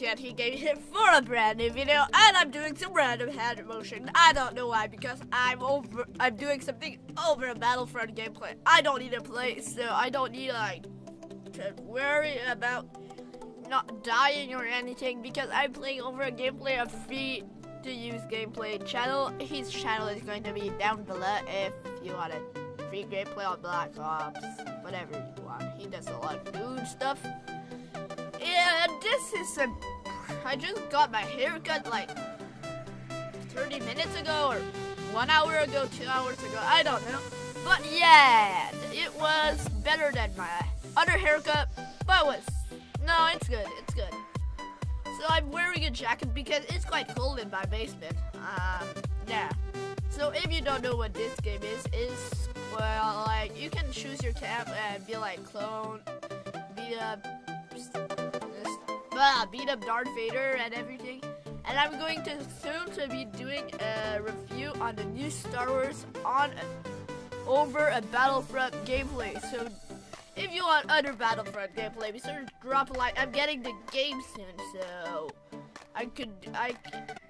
yet he gave it for a brand new video and I'm doing some random hand motion. I don't know why because I'm over I'm doing something over a Battlefront gameplay. I don't need to play so I don't need like to worry about not dying or anything because I'm playing over a gameplay of free to use gameplay channel. His channel is going to be down below if you want a free gameplay on Black Ops, whatever you want. He does a lot of new stuff. Yeah, this is a. I just got my haircut like 30 minutes ago or one hour ago, two hours ago. I don't know. But yeah, it was better than my other haircut, but it was. No, it's good. It's good. So I'm wearing a jacket because it's quite cold in my basement. Um, yeah. So if you don't know what this game is, is well, like you can choose your camp and be like clone, beat up, uh, beat up Darth Vader and everything. And I'm going to soon to be doing a review on the new Star Wars on over a Battlefront gameplay. So if you want other Battlefront gameplay, be sure to drop a like. I'm getting the game soon, so I could I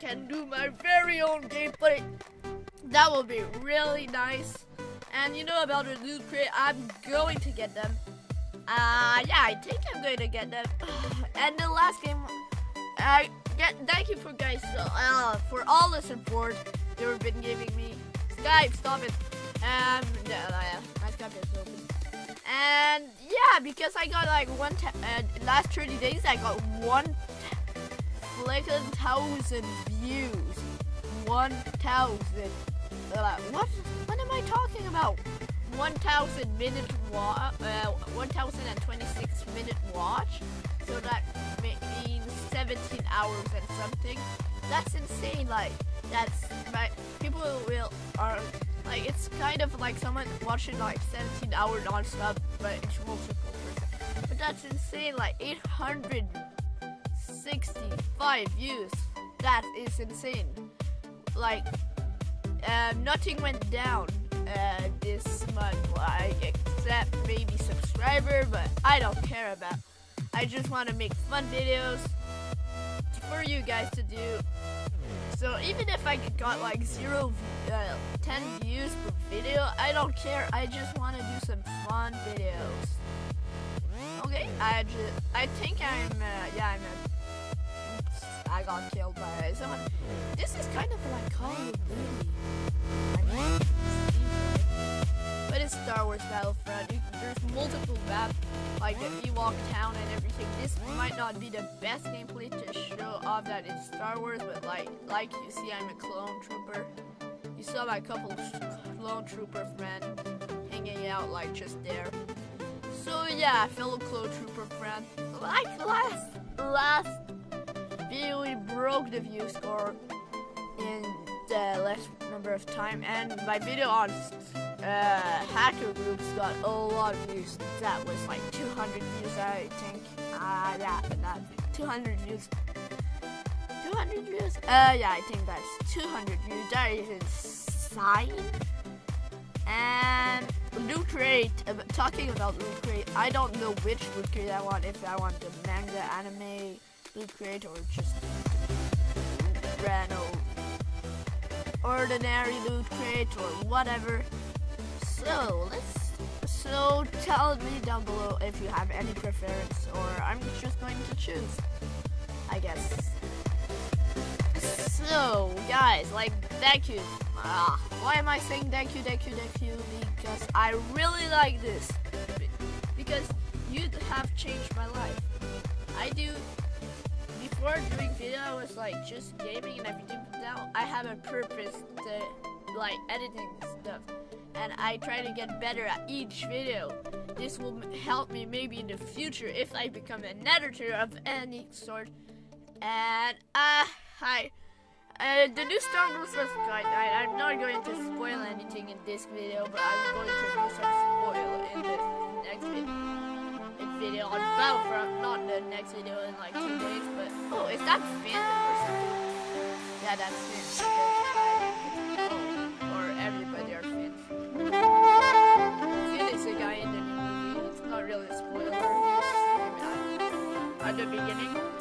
can do my very own gameplay. That will be really nice. And you know about the loot crate, I'm going to get them. Uh, yeah, I think I'm going to get them. and the last game, I get thank you for guys uh, for all the support you've been giving me. Skype, stop it. Um, yeah, my is open. And yeah, because I got like one uh, last 30 days, I got one like a one thousand views. One thousand. Uh, what? What am I talking about? 1,000 minute watch, uh, 1,026 minute watch. So that means 17 hours and something. That's insane. Like that's like people will are like it's kind of like someone watching like 17 hour non-stop, but it's multiple. But that's insane. Like 865 views. That is insane. Like um, nothing went down uh, this month, like except maybe subscriber, but I don't care about. I just want to make fun videos for you guys to do. So even if I got like zero, uh, 10 views per video, I don't care. I just want to do some fun videos. Okay, I just, I think I'm, uh, yeah, I'm. A, I got killed by someone. This is kind of like Call of Duty. Wars Battlefront. There's multiple maps, like Ewok town and everything. This might not be the best gameplay to show off that it's Star Wars, but like, like you see, I'm a clone trooper. You saw my couple clone trooper friend hanging out like just there. So yeah, fellow clone trooper friend. Like last last video, we broke the view score in the last number of time, and my video on uh, hacker groups got a lot of views. That was like 200 views, I think. Ah, uh, yeah, not 200 views. 200 views? Uh, yeah, I think that's 200 views. That is insane. And loot crate. Uh, talking about loot crate, I don't know which loot crate I want. If I want the manga, anime loot crate, or just random ordinary loot crate, or whatever. So let's. So tell me down below if you have any preference, or I'm just going to choose. I guess. So guys, like thank you. Uh, why am I saying thank you, thank you, thank you? Because I really like this. Because you have changed my life. I do. Before doing video, I was like just gaming and everything. But now I have a purpose to like editing stuff and I try to get better at each video. This will help me maybe in the future if I become an editor of any sort. And, uh, hi. Uh, the new Star Wars was quite nice. I'm not going to spoil anything in this video, but I'm going to do some spoil in the next video, video on Battlefront. Not the next video in like two days, but oh, is that Finn or something? Yeah, that's Finn. Oh, At the beginning.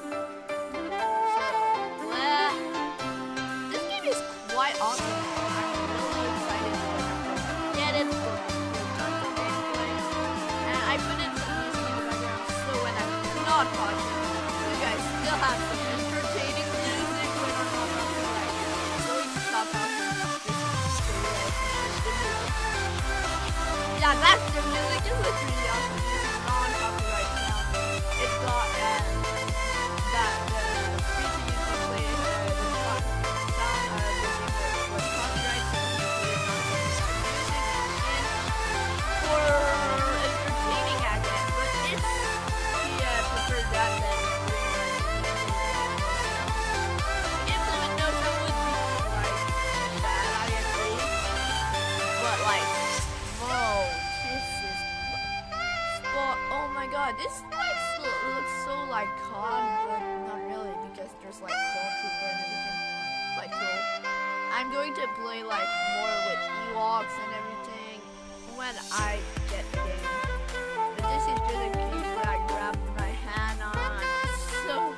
This like looks so like COD, but not really because there's like Clone Trooper and everything. Quite cool. I'm going to play like more with Ewoks and everything when I get the game. But this is just a game that I grabbed my hand on. So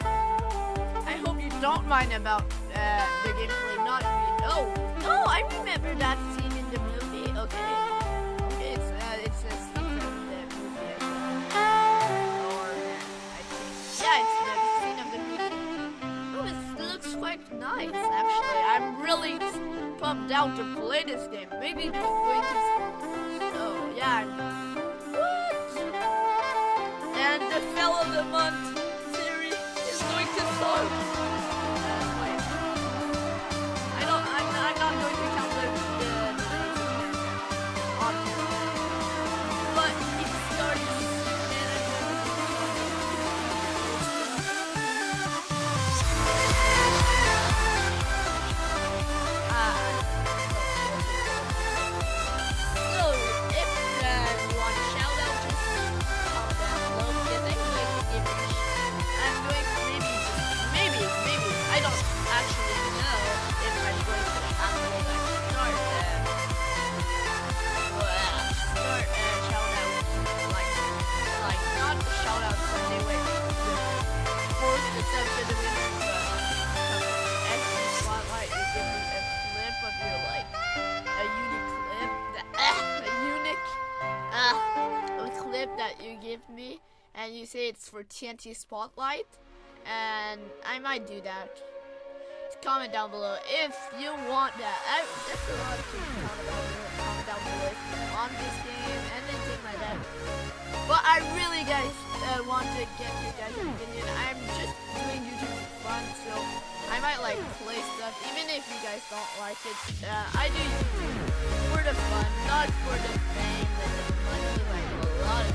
I hope you don't mind about uh, the gameplay not being. Oh, oh, I remember that scene in the movie. Okay, nice actually. I'm really pumped out to play this game. Maybe it's going to. Yeah. What? And the Fell of the Month series is going to start. Give me and you say it's for TNT Spotlight and I might do that. Comment down below if you want that. I, a lot of things to comment down below, if this game and anything like that. But I really guys uh, want to get you guys' opinion. I'm just doing YouTube for fun, so I might like play stuff, even if you guys don't like it. Uh, I do YouTube for the fun, not for the fame and the money like a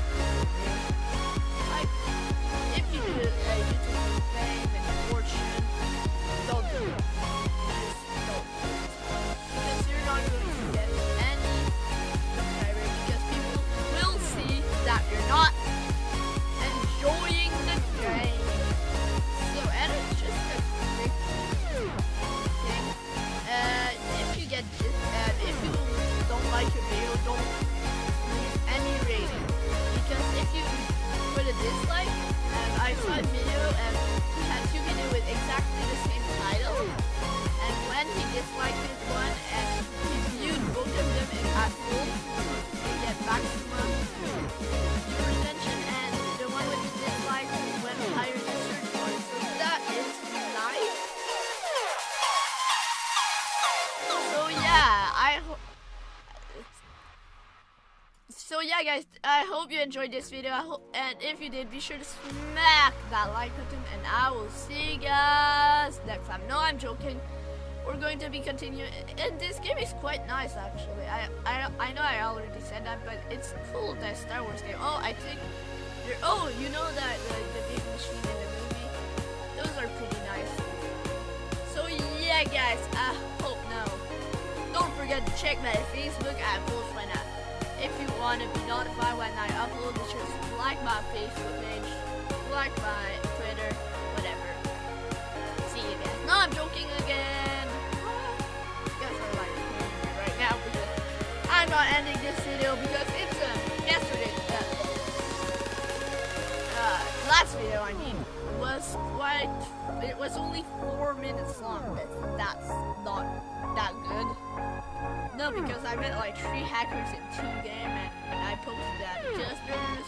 if you do uh, YouTube fame and fortune, don't do it. Yeah, guys, I hope you enjoyed this video. I hope, and if you did, be sure to smack that like button, and I will see you guys next time. No, I'm joking. We're going to be continuing, and this game is quite nice actually. I I I know I already said that, but it's cool that Star Wars game. Oh, I think. Oh, you know that the, the big machine in the movie. Those are pretty nice. So yeah, guys, I hope now. Don't forget to check my Facebook at post want to be notified when I upload, to like my Facebook page, like my Twitter, whatever. See you guys. No, I'm joking again. Guys are like right now because I'm not ending this video because it's uh, yesterday. Uh, uh, last video, I mean, was quite. Um, it was only four minutes long. But that's not that good. No, hmm. because I met like three hackers in two game, and I posted that hmm. testers.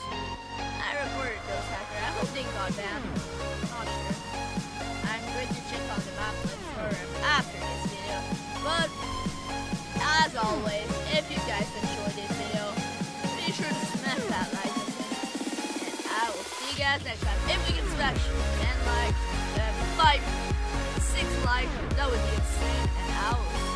I reported those hackers. I hope they got banned. Hmm. Not sure. I'm going to check on the map forum after this video. But as always, if you guys enjoyed this video, be sure to smash that like button. And I will see you guys next time. If we can smash 10 likes, 5, 6 likes, that would be insane. And will